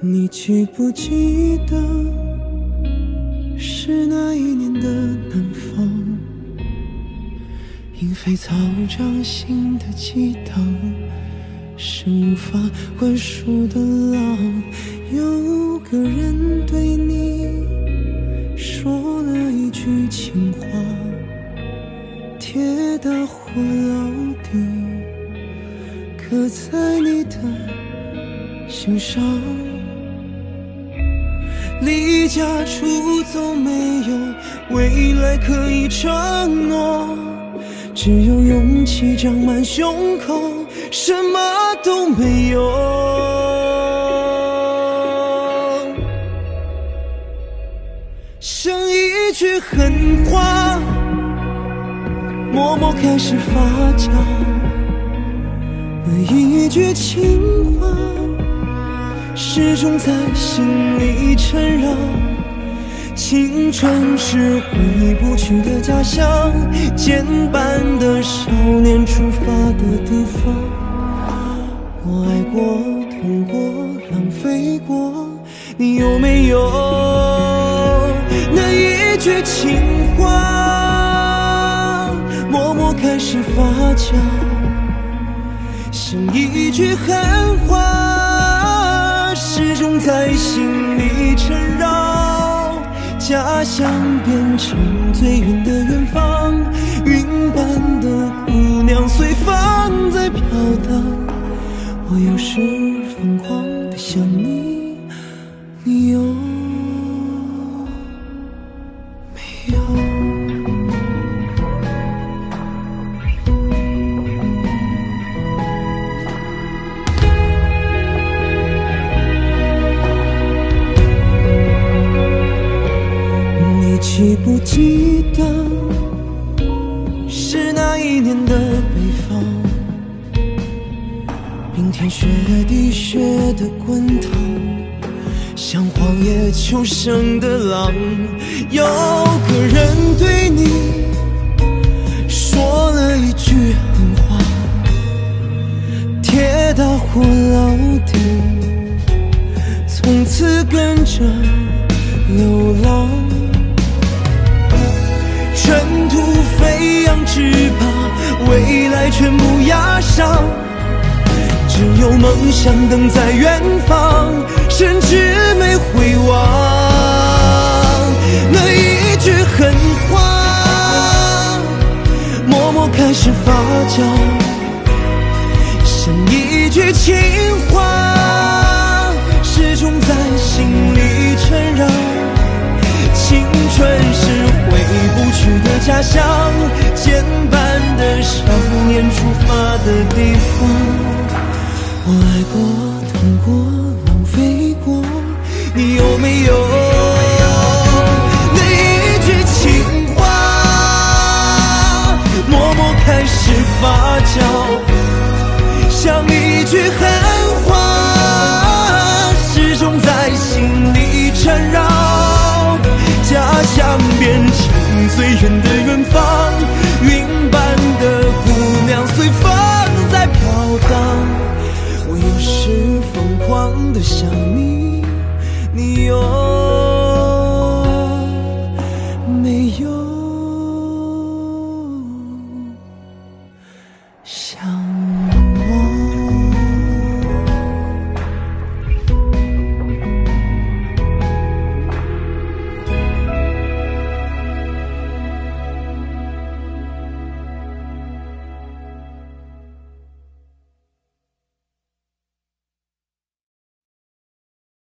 你记不记得，是那一年的南方，莺飞草长新的激荡，是无法灌输的浪。有个人对你说了一句情话，铁打或老底，刻在你的心上。离家出走没有未来可以承诺，只有勇气长满胸口，什么都没有。像一句狠话，默默开始发酵，那一句情话。始终在心里缠绕，青春是回不去的家乡，牵绊的少年出发的地方。我爱过，痛过，浪费过，你有没有那一句情话，默默开始发酵，像一句狠话。始终在心里缠绕，家乡变成最远的远方，云般的姑娘随风在飘荡。我有时疯狂的想你，你有没有？记不记得，是那一年的北方，冰天雪地雪的滚烫，像荒野求生的狼。有个人对你说了一句狠话，铁打或老底，从此跟着上。只有梦想等在远方，甚至没回望。那一句狠话，默默开始发酵，像一句情话，始终在心里缠绕。青春是。回不去的家乡，牵绊的少年出发的地方。我爱过，痛过，浪费过，你有没有那一句情话，默默开始发酵，像一句狠话，始终在心里缠绕。家乡变成最远的的想你，你有没有？